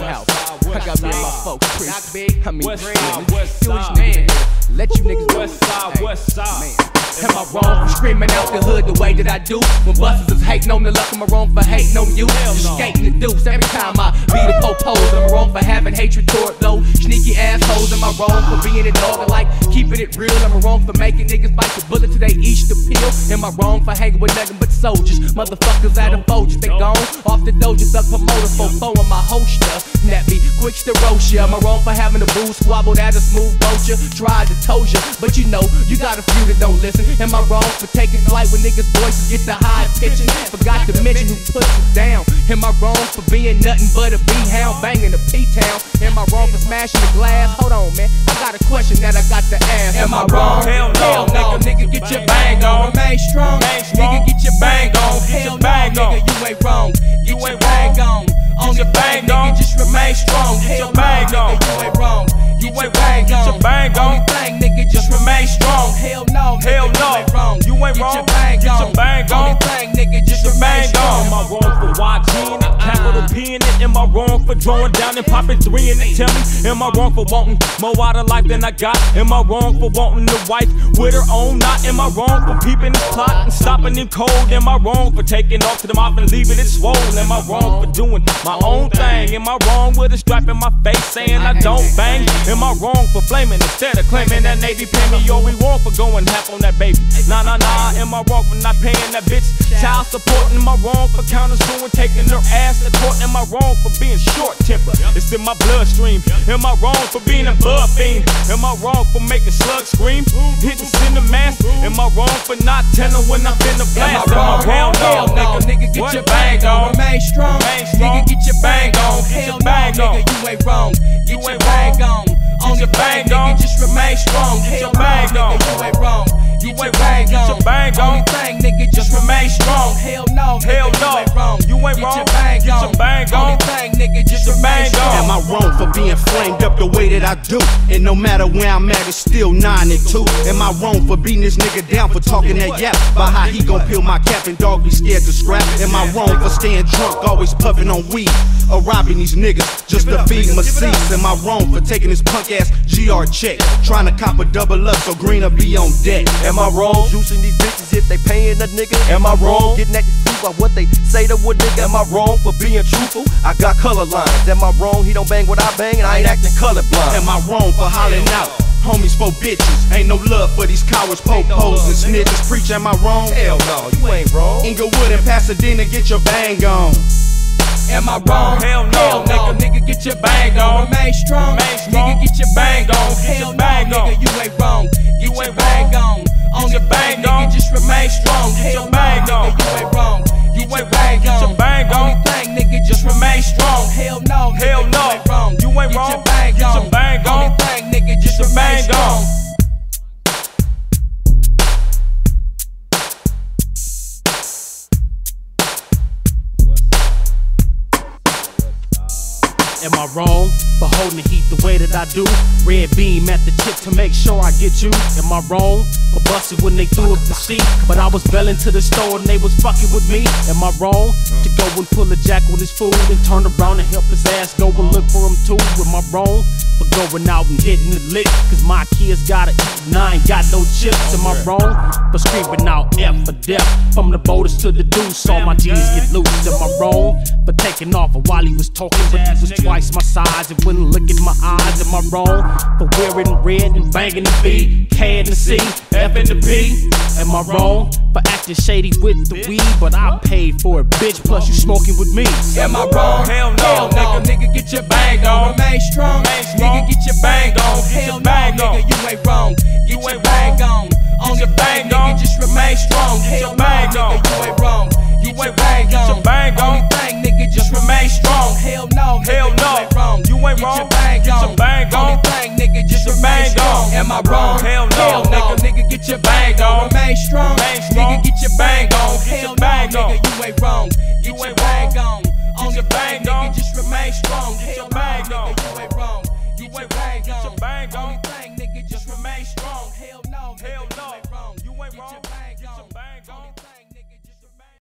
house. I got me and my folks big, I mean, West side, west side. Let you niggas know. West side, west side. Man. Am I wrong for screaming out the hood the way that I do? When busters is hating on the luck, am I wrong for hating on you? No. Skating the deuce every time I be the popos. Am I wrong for having hatred toward low? Sneaky assholes, am I wrong for being a dog? I like keeping it real. Am I wrong for making niggas bite the bullet eat? Am I wrong for hanging with nothing but soldiers? Motherfuckers out of Folgers, they gone off the doja, duck promoter for on my holster. Be quick to roast ya. Am I wrong for having a boo squabbled at a smooth vulture? Tried to told ya, but you know, you got a few that don't listen. Am I wrong for taking flight when niggas' voices get the high pitching? Forgot to mention who puts it down. Am I wrong for being nothing but a B-hound banging a P-town? Am I wrong for smashing the glass? Hold on, man. I got a question that I got to ask. Am I wrong? Hell no, nigga. Nigga, get your bang on. Remain strong. Remain strong. Nigga, get your bang on. Get Hell your bang no, on. nigga. You ain't wrong. Get You your ain't bang wrong. on. On your your bang bang, on. nigga. Just Get your on. bang on. Only thing, nigga, just remain strong. Am I wrong for watching it? Capital P in it. Am I wrong for drawing down and popping three in it? Tell me, am I wrong for wanting more out of life than I got? Am I wrong for wanting a wife with her own knot? Am I wrong for peeping his plot and stopping him cold? Am I wrong for taking off to the mouth and leaving it swollen? Am I wrong for doing my own thing? Am I wrong with a strap in my face saying I don't bang? Am I wrong for flaming instead of claiming that Navy pay me? Or we wrong for going half on that baby? Nah, nah, nah. Am I wrong for not paying that bitch child support? Am I wrong for counter suing, taking her ass to court? Am I wrong for being short tempered? It's in my bloodstream. Am I wrong for being a blood fiend? Am I wrong for making slugs scream? Hitting cinder mass? Am I wrong for not telling when I'm finna blast? Am I wrong? Hell Hell no, nigga, get What? your bang on. Remain strong. Remain strong. Nigga, get your bang on. Get Hell your no, bang on. nigga, you ain't wrong. Get You your ain't bang wrong. on. On your bang nigga, just remain strong. Get Hell your no, bang nigga, on. you ain't wrong. You Get your bang wrong. Get your bang on. Only thing, nigga, just remain strong. Hell no, nigga, Hell you ain't wrong. You ain't Get wrong. your bang Get on. your bang Only on. thing, nigga, just remain strong. Am I wrong for being flamed up the way that I do? And no matter where I'm at, it's still nine and two. Am I wrong for beating this nigga down for talking that yap? About how he gon' peel my cap and dog be scared to scrap? Am I wrong for staying drunk, always puffing on weed? Or robbing these niggas just to feed my seats? Am I wrong for taking this punk ass GR check? Trying to cop a double up so greener be on deck. Am I wrong? Juicing these bitches if they paying a nigga? Am I wrong? Getting at these fruit by what they say to a nigga? Am I wrong for being truthful? I got color lines. Am I wrong? He don't bang what I bang and I ain't acting colorblind. Am I wrong for hollering out? Homies for bitches. Ain't no love for these cowards, po-pos and snitches. Preech, am I wrong? Hell no, you ain't wrong. Inglewood and Pasadena, get your bang on. Am I wrong? Hell no. nigga, nigga, get your bang on. Remain strong. Remain strong. Nigga, get your remain strong. Get your Am I wrong for holding the heat the way that I do? Red beam at the tip to make sure I get you. Am I wrong for busting when they threw up the seat? But I was belling to the store and they was fucking with me. Am I wrong to go and pull a jack on his food and turn around and help his ass go and look for him too? Am I wrong for going out and hitting the lick? Cause my kids gotta eat and got. Am I wrong for screaming out F for death? From the voters to the deuce, all my G's get loose. Am I wrong for taking off while he was talking? But he was twice my size and wouldn't look in my eyes. Am I wrong for wearing red and banging the B? K and the C, F and the P? Am I wrong for acting shady with the weed? But I paid for it, bitch. Plus you smoking with me. Am I wrong? Hell no. Hell no. Nigga, nigga, get your bang on. Remain strong. Remain strong. Nigga, get your bang on. Get Hell your no, on. nigga, you ain't wrong. Your bang, on. nigga, just remain strong. Get Hell your no, bang nigga, on. you ain't wrong. You Get your ain't bang wrong. Get your bang on. Only thing, nigga, just remain strong. Hell no, nigga, Hell you no. ain't wrong. You ain't Get wrong. your bang Get your bang on. Only thing, nigga, just remain strong. Am I wrong? Hell no. No, nigga, get your bang on. Remain strong. Nigga, get your bang on. Hell no, nigga, you ain't wrong. Get your bang on. On your your bang bang, on. nigga, just remain strong. Get Hell no, nigga, on.